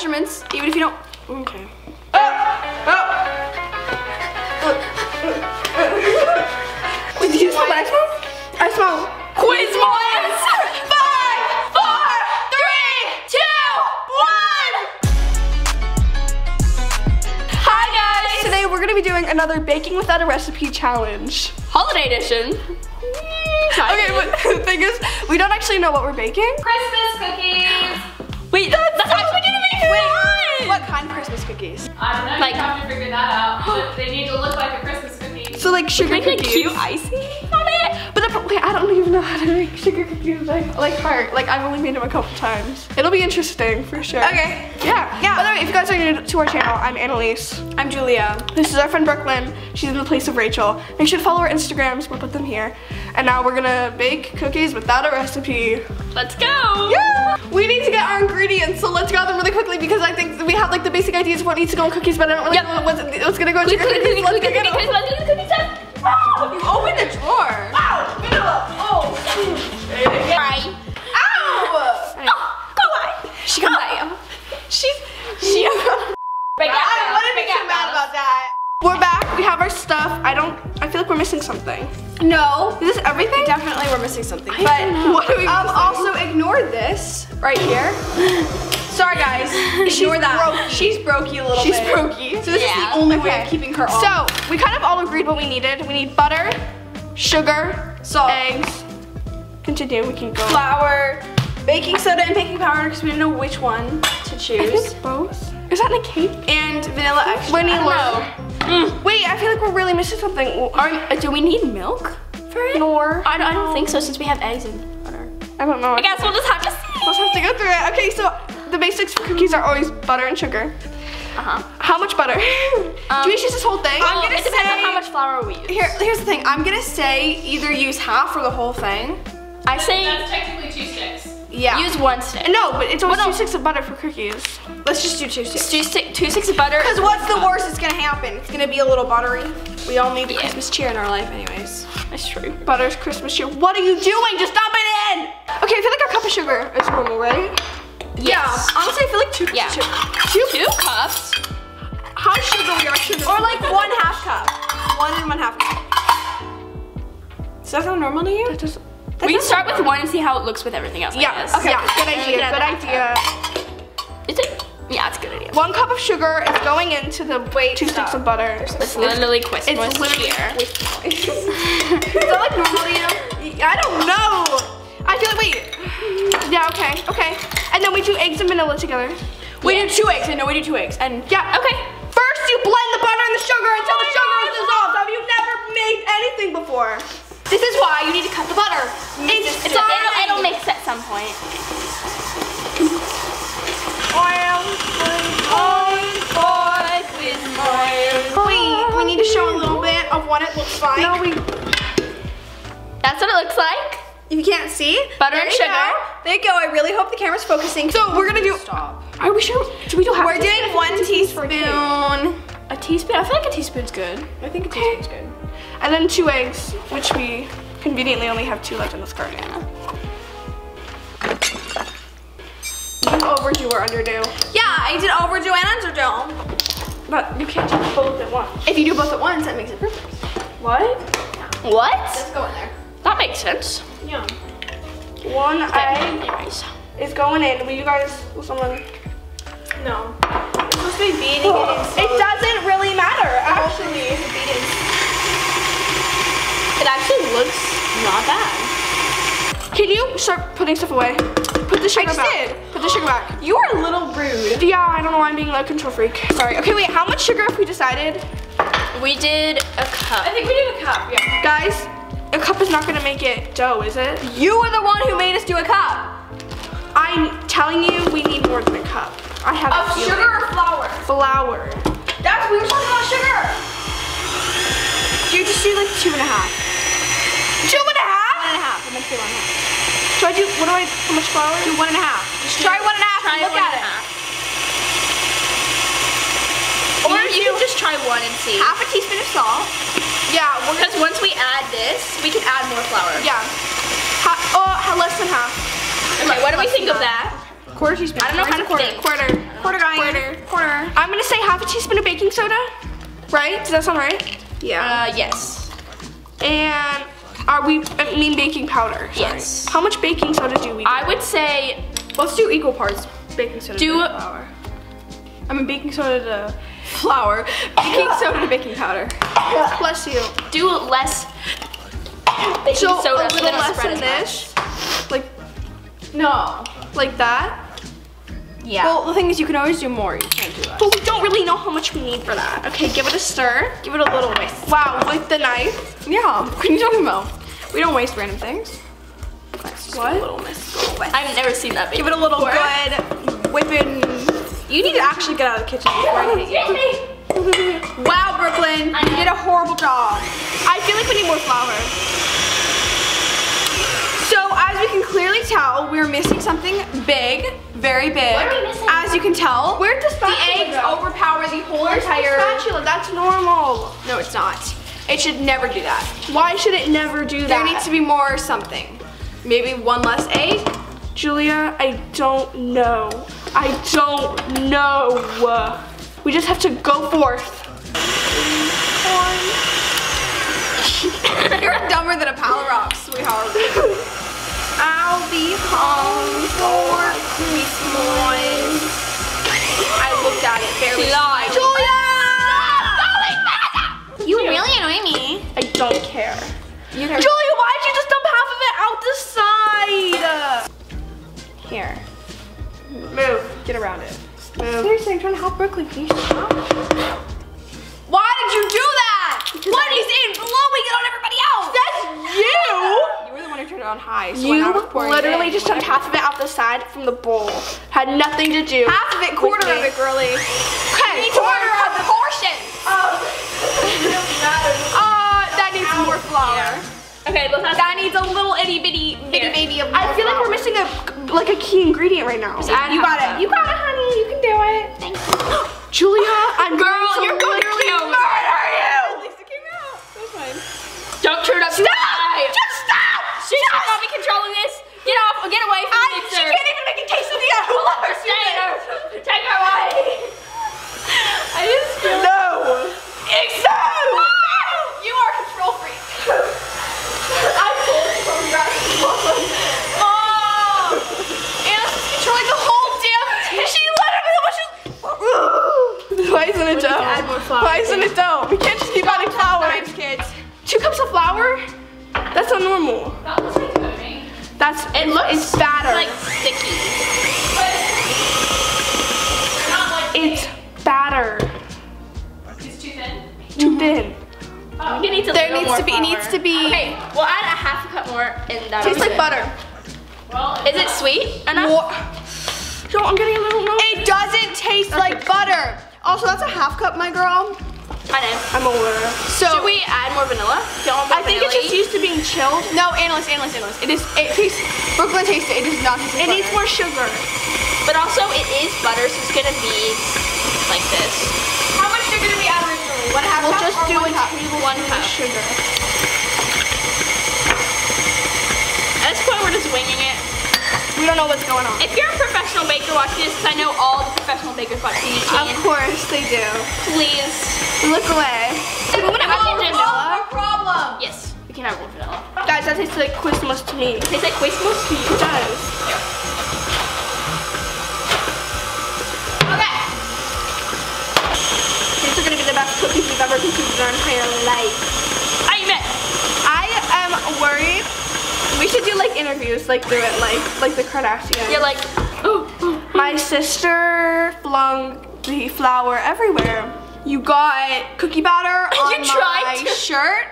measurements, even if you don't. Okay. Wait, did you smell what I smell? I smell Quizmoys! Five, four, three, two, one! Hi guys! Today we're gonna be doing another baking without a recipe challenge. Holiday edition. Okay, but the thing is, we don't actually know what we're baking. Christmas cookies. Wait, that's, that's actually gonna be fun! What kind of Christmas cookies? I don't know. Like- you have to figure that out. But they need to look like a Christmas cookie. So like sugar Make like cookies. cute icing on it. Wait, I don't even know how to make sugar cookies like like heart. Like I've only made them a couple times. It'll be interesting for sure. Okay. Yeah. Yeah. By the way, if you guys are new to our channel, I'm Annelise. I'm Julia. This is our friend Brooklyn. She's in the place of Rachel. Make sure to follow our Instagrams. We'll put them here. And now we're gonna bake cookies without a recipe. Let's go! Yeah! We need to get our ingredients, so let's grab them really quickly because I think we have like the basic ideas of what needs to go in cookies, but I don't really Yep. know what's, what's gonna go in sugar cookies. Let's get it. Wow! You opened a drawer. Wow! Vanilla! Oh! Right. Ow! Oh, go on. She got that. She's she. Break I wouldn't want to be too mad about that. We're back. We have our stuff. I don't. I feel like we're missing something. No. Is this everything? Definitely we're missing something. But But what are we um, missing? also ignore this right here. Sorry guys, She's ignore that. brokey. She's brokey a little She's bit. She's brokey. So this Yeah. is the only way of keeping her off. So we kind of all agreed what we needed. We need butter, sugar, Salt. eggs. Continue. We can go. flour, baking soda, and baking powder because we didn't know which one to I choose. think both. Is that in a cake? And vanilla extract. Vanilla. Mm. Wait, I feel like we're really missing something. Are, uh, do we need milk for it? Nor. I don't, I don't think so since we have eggs and butter. I don't know. I guess we'll just have to see. We'll just have to go through it. Okay, so the basics for cookies are always butter and sugar. Uh-huh. How much butter? Um, Do we use this whole thing? Well, I'm it depends on how much flour we use. Here, here's the thing. I'm gonna say either use half or the whole thing. I say That's technically two sticks. Yeah. use one stick. No, but it's always Well, two no. sticks of butter for cookies. Let's just do two sticks. Two, stick, two sticks of butter. Because what's the worst that's gonna happen? It's gonna be a little buttery. We all need the Yeah. Christmas cheer in our life, anyways. That's true. Butter's Christmas cheer. What are you doing? Just dump it in! Okay, I feel like a cup of sugar is normal, right? Yeah. Honestly, I feel like two. Yeah. Two, Two, two cups. How sugar reaction is or like one half cup. One and one half cup. Does that sound normal to you? That does- We can start with one and see how it looks with everything else. Yeah, guess. okay, Yeah. good idea, good idea. Is it? Yeah, it's a good idea. One cup of sugar is going into the Wait, two sticks of butter. It's literally Christmas It's literally cheer. Is that like normal to you? I don't know. I feel like, wait. Yeah, okay, okay. And then we do eggs and vanilla together. We do two eggs. I know we do two eggs. And Yeah, Okay. First, you blend the butter and the sugar until oh the sugar is dissolved. Have you never made anything before? this is why you need to cut the butter. It's, It's a, it'll, it'll mix at some point. oil, Wait, we need to show a little bit of what it looks like. No, we. That's what it looks like. If you can't see, Butter there and you sugar. Go. There you go. I really hope the camera's focusing. So we're gonna do. Stop. Are we sure? Do we do half? We're a doing one Two for a teaspoon. A teaspoon. I feel like a teaspoon's good. I think a teaspoon's good. And then two eggs, which we conveniently only have two left in this carton. You overdue or underdo? Yeah, I did overdue and underdue. But you can't do both at once. If you do both at once, that makes it perfect. What? What? Let's go in there. That makes sense. Yeah. One egg Anyways. is going in. Will you guys, will someone? No. It's supposed to be beating it in It doesn't really matter, actually. It actually looks not bad. Can you start putting stuff away? Put the sugar just back. did. Put the sugar back. You are a little rude. Yeah, I don't know why I'm being a control freak. Sorry. Okay, wait. How much sugar have we decided? We did a cup. I think we did a cup, yeah. Guys, a cup is not gonna make it dough, is it? You were the one who made us do a cup. I'm telling you, we need more than a cup. I have a Of feeling. sugar or flour? Flour. That's, we were talking about sugar. You just do like two and a half. Two and a half? One and a half. I'm gonna say one and a half. Do I do, what do I, how much flour? Do one and a half. Just try one and a half Try and look at it. a half. Or you can just try one and see. Half a teaspoon of salt. Yeah, Because once we add this, we can add more flour. yeah. Ha, oh, less than half. Okay, what do we think of that? Quarter teaspoon. I don't know how to quarter. think. Quarter. Quarter guy. Quarter. Quarter. I'm gonna say half a teaspoon of baking soda. Right? Does that sound right? Yeah. Uh, yes. and are we? I mean baking powder. Sorry. Yes. How much baking soda do we? Do? I would say Let's do equal parts baking soda Do- to flour. I mean baking soda to flour. Baking soda to baking powder. Bless you. do less baking So soda a little less than as much. this, like No. like that. Yeah. Well, the thing is, you can always do more. You can't do less. But we don't really know how much we need for that. Okay, give it a stir. Give it a little whisk. Wow, with the knife. Yeah. What are you talking about? We don't waste random things. Let's What? A little whisk. A little whisk. I've never seen that Give before. it a little good whipping. You need to actually get out of the kitchen before I hit you. Wow, Brooklyn, you did a horrible job. I feel like we need more flour. So as we can clearly tell, we're missing something big, very big. What are we missing? As you can tell, Where'd the the eggs go? overpower the whole Where's the entire. spatula? That's normal. No, it's not. It should never do that. Why should it never do that? There needs to be more something. Maybe one less egg. Julia, I don't know. I don't know. We just have to go forth. You're dumber than a pile of rocks, sweetheart. I'll be home for Christmas. I looked at it barely. Lie. Julia! You really annoy me. I don't care. You Julia, Here. Move. Get around it. Move. Seriously, I'm trying to help Brooklyn. Can you stop? Why did you do that? What is it blowing it on everybody else? That's you. You were the one who turned it on high. So You was pouring it literally in, just took half of it out the side from the bowl. Had nothing to do. half of it, quarter of it, girly. Okay, Quarter of the portion. Uh, that needs more flour. Okay, let's have That needs a little itty bitty bitty baby of I feel like we're missing a like a key ingredient right now. add You got it. You got it, honey. You can do it. Thank you. Julia, I'm Girl, going to you're going literally cute. murder you. At least it came out. That's fine. Don't turn up. Stop! Just stop! She should not be controlling this. Get off. Get away from I, the she can't even make a quesadilla. We'll let her Stay. Take her away. I just feel No. No. you are a control freak. I'm fully from Mom! Anna's controlling the whole damn She literally was just. Why isn't it dough? add more flour. Why isn't it dough? We can't just keep adding flour. Times, kids. Two cups of flour? That's not normal. That looks like good, right? That's It looks it's batter. like sticky. Like it's batter. it's too thin. Too mm-hmm. thin. Oh, it needs a There needs to be- it flour. needs to be- Okay, we'll add a half a cup more, and that Tastes like butter. Well, is it sweet enough? What? No, I'm getting a little no. It doesn't taste like butter. Also, that's a half cup, my girl. I know. I'm aware. So Should we add more vanilla? Do you want more I think it's just used to being chilled. no, analyst, analyst, analyst. It is. It tastes. Brooklyn tastes it. It does not taste like It needs more sugar. But also, it is butter, so it's gonna be like this. How much sugar did we add originally? One and a half We'll cup just or do one a cup? tablespoon One of cup. sugar. At this point, we're just winging it. We don't know what's going on. If you're a professional baker watching this, because I know all the professional bakers watch these, Of course they do. please. Look away. Can we have Oh, vanilla? No problem. Yes, we can have more vanilla. Guys, that tastes like Christmas to me. It Tastes like Christmas. To you? It does. Okay. These are gonna be the best cookies we've ever consumed in our entire life. Amen. I am worried. We should do like interviews, like do it like like the Kardashians. You're like, oh, oh. My sister flung the flour everywhere. You got cookie batter on You tried my to- shirt.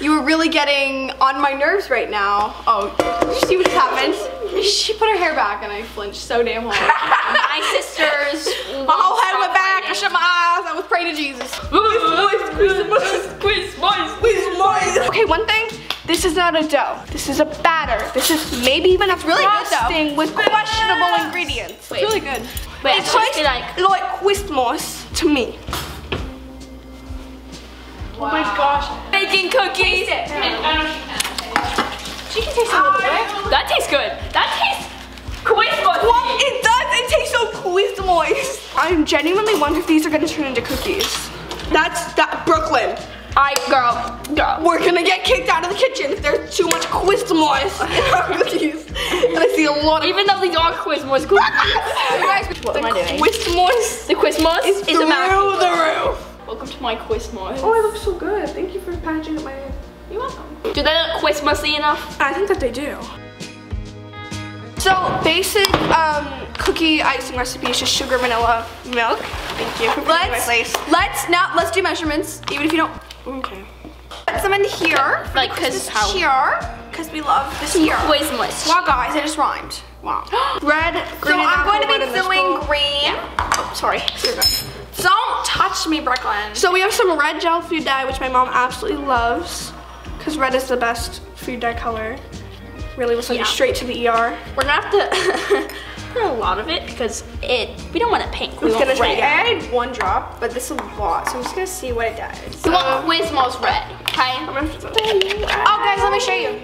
You were really getting on my nerves right now. Oh, did you see what happened? She put her hair back and I flinched so damn hard. my sisters. my whole head went back. I shut my eyes. I was praying to Jesus. Okay, one thing. This is not a dough. This is a batter. This is maybe even a really good, though. frosting with questionable ingredients. Wait, Really good. wait, It it's tastes like. like Christmas to me. Oh my gosh. Baking cookies. She can taste a little bit. That tastes good. That tastes Christmas. What Quizmoys. I genuinely wonder if these are gonna turn into cookies. That's that Brooklyn. I girl, girl. We're gonna get kicked out of the kitchen if there's too much Quizmoys in our cookies. And I see a lot of Even though these are Quizmos cookies. guys, What am I doing? Quizmoys The Quizmos is is through a the roof. Welcome to my Quizmos. Oh, I look so good. Thank you for patching up my hair. You're welcome. Do they look Quizmosy enough? I think that they do. So basic um, cookie icing recipe is just sugar, vanilla, milk. Thank you for putting my Let's place. let's now let's do measurements, even if you don't. Okay. Put some in here. Like, cause how? Here, because we love this here. Quizmos. Wow, guys, I just rhymed. Wow. Red, So green, and I'm going to be doing bowl. green. Oh, sorry. You're. Don't touch me, Brooklyn. So we have some red gel food dye, which my mom absolutely loves, because red is the best food dye color. Really will send you Yeah. straight to the ER. We're gonna have to put a lot of it because it. We don't want it pink. We It's want red. I added one drop, but this is a lot, so I'm just gonna see what it does. We want Quizmos red. Okay. I'm gonna have to- Oh, guys, let me show you.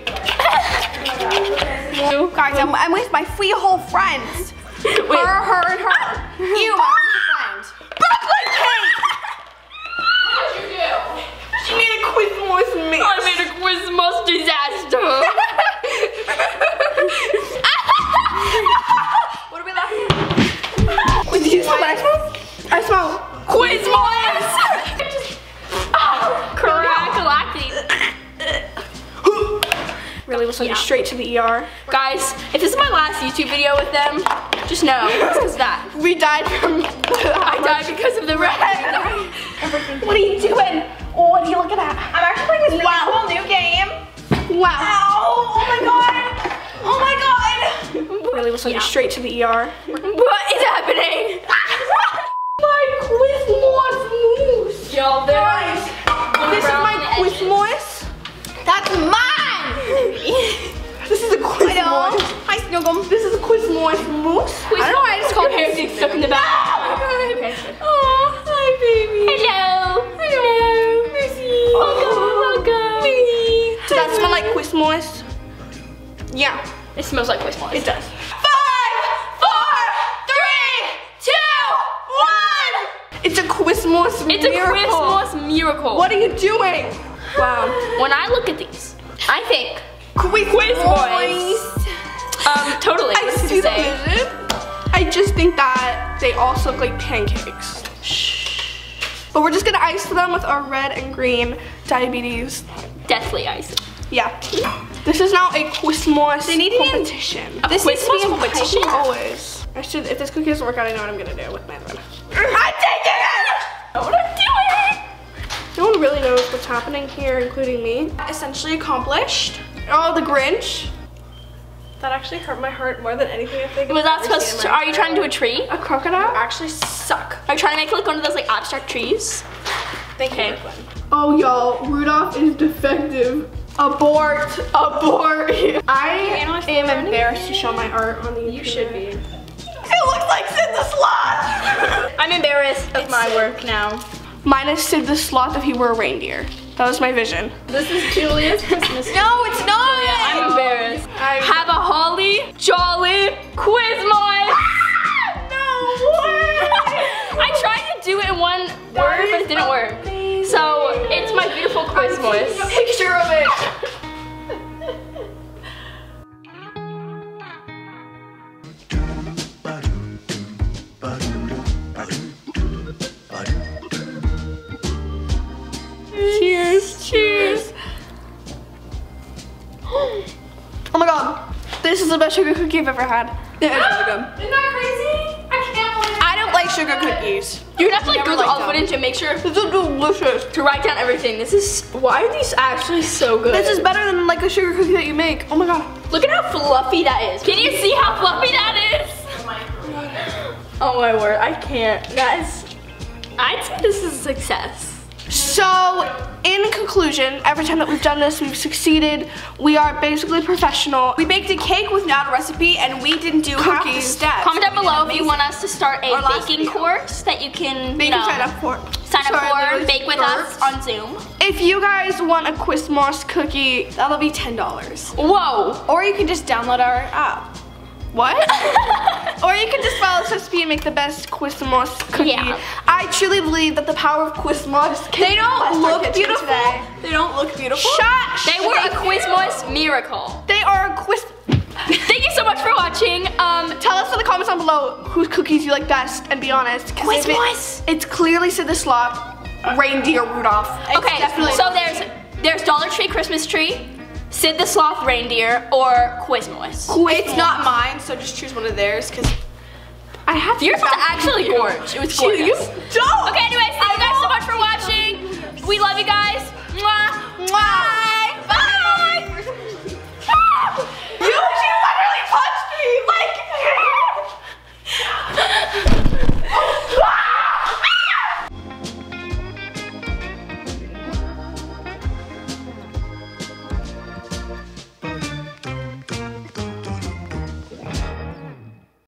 Guys, I'm, I'm with my three whole friends. Her, her, and her. you, my friend. Brooklyn cake! What did you do? She made a Quizmos mix. I made a Quizmos disaster. straight to the ER. Guys, if this is my last YouTube video with them, just know 'cause of that. We died from. I died because of the red. What are you doing? Oh, what are you looking at? I'm actually playing this really Wow. cool new game. Wow. Ow! Oh my god! Oh my god! Really will send you Yeah. straight to the ER. What is happening? My Quizmos mousse. Yo, Guys, this is my Quizmos. That's mine! This is a I know. Quizmos. Hi, Snoogum. This is a Quizmos mousse. I don't know why I just called hair being stuck in the back. Okay, good. Oh, hi, baby. Hello. Hello. Missy. Welcome, welcome. Does that smell like Quizmos? Yeah. It smells like Quizmos. It does. Five, four, three, two, one. It's a Quizmos It's a miracle. Quizmos miracle. What are you doing? Wow. When I look at these, I think Quizmoys. Um totally. I see the say? vision. I just think that they also look like pancakes. But we're just gonna ice them with our red and green diabetes. Deathly ice. Yeah. This is now a Quizmos They need competition. A This needs to be in competition. Always. I should, if this cookie doesn't work out, I know what I'm gonna do with my other one. I'm taking it. What I'm doing? No one really knows what's happening here, including me. Essentially accomplished. Oh, the Grinch. That actually hurt my heart more than anything I think. Was that supposed to? Are you trying to do a tree? a crocodile? Actually suck. Are you trying to make like one of those like abstract trees? Thank Okay. you. Oh, y'all, Rudolph is defective. Abort, abort. I am the learning? embarrassed to show my art on the You should be. It looks like Sid the Sloth. I'm embarrassed of my work now. Mine is Sid the Sloth if he were a reindeer. That was my vision. This is Julia's Christmas. No, it's not. Oh, I'm Have a holly jolly Quizmoy. Ah, no way. I tried to do it in one word, but it didn't work. So it's my beautiful Quizmoy. Picture of it. the best sugar cookie I've ever had. Yeah, it's really good. Isn't that crazy? I can't believe I don't like sugar cookies. You have to like Never go through liked all the them. footage and make sure This is delicious. to write down everything. This is why are these actually so good? This is better than like a sugar cookie that you make. Oh my god. Look at how fluffy that is. Can you see how fluffy that is? Oh my god. Oh my word, I can't. That is. I'd say this is a success. So, in conclusion, every time that we've done this, we've succeeded. We are basically professional. We baked a cake with not a recipe, and we didn't do half the Cookies. steps. Comment down below if you want us to start a baking video. course that you can, you know, sign up for. sign up Sorry, for, bake with us on Zoom. If you guys want a Quizmos cookie, That'll be ten dollars. Whoa. Or you can just download our app. What? or you can just follow this recipe and make the best Quizmos cookie. Yeah. I truly believe that the power of Quizmos can They don't look beautiful. today. They don't look beautiful. Shut. They were a Quizmoist miracle. They are a quiz. Thank you so much for watching. Um, Tell us in the comments down below whose cookies you like best, and be honest. if it-. It's clearly Sid the Sloth, Reindeer Rudolph. okay, so there's there's Dollar Tree Christmas tree, Sid the Sloth Reindeer, or Quiznos. Quiznos. It's not mine, so just choose one of theirs, because I have to Yours was actually gorgeous. It was gorgeous. You don't! Okay, anyways, thank you guys so much for watching. We love you guys. Mwah, mwah.